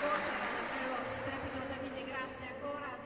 voce era davvero grazie ancora